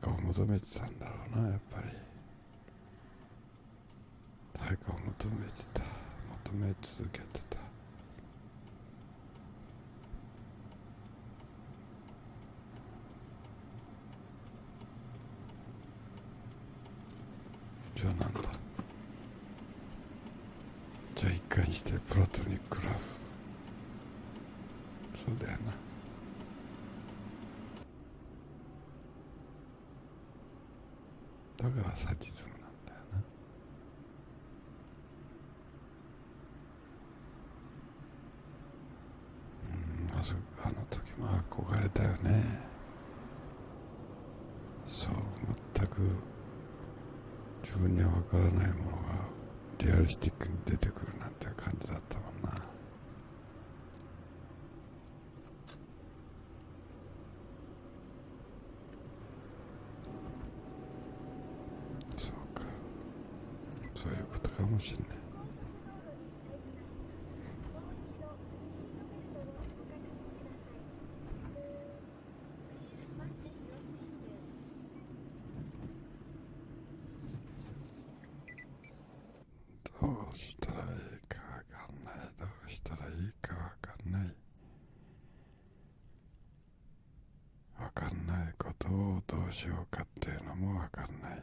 誰かを求めてたんだろうなやっぱり。誰かを求めてた。求め続けてた。じゃあなんだ？じゃあ一回にしてプラトニックラフ。そうだよな。だからサティズムなんだよな。うんあそあの時も憧れたよね。そう全く自分には分からないものがリアリスティックに出てくるなんて感じだったもんなそうかそういうことかもしれない。どうしたらいいかわかんない。どうしたらいいかわかんない。わかんないことをどうしようかっていうのもわかんない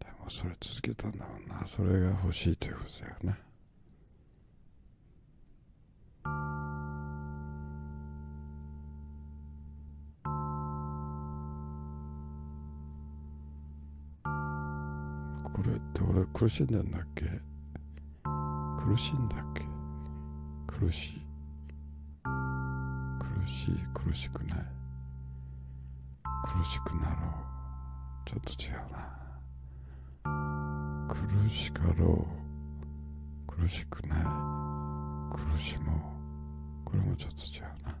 でもそれ続けたんだもんな。それが欲しいということだよなこれって俺苦しんでんだっけ？苦しいんだっけ？苦しい。苦しい苦しくない。苦しくなろう。ちょっと違うな。苦しかろう。苦しくない。苦しもう。これもちょっと違うな。